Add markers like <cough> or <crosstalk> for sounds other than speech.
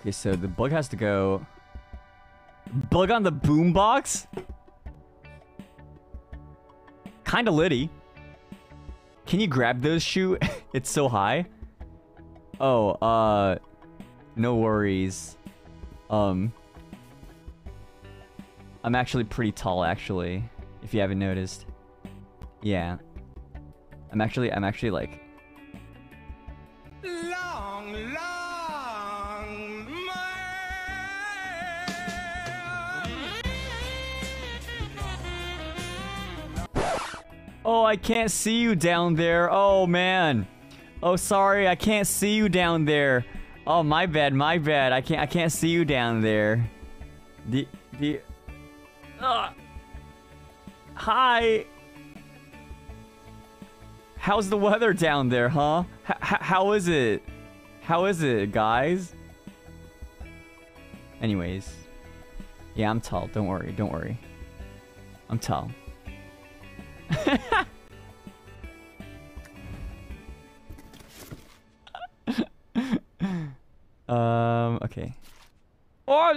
Okay, so the bug has to go... Bug on the boombox? Kinda litty. Can you grab those shoe? <laughs> it's so high. Oh, uh... No worries. Um... I'm actually pretty tall, actually. If you haven't noticed. Yeah. I'm actually, I'm actually like... Long, long Oh, I can't see you down there. Oh, man. Oh, sorry, I can't see you down there. Oh, my bad, my bad. I can't, I can't see you down there. The, the... Uh, hi. How's the weather down there, huh? H how is it? How is it, guys? Anyways. Yeah, I'm tall. Don't worry. Don't worry. I'm tall. Um, okay. Oh,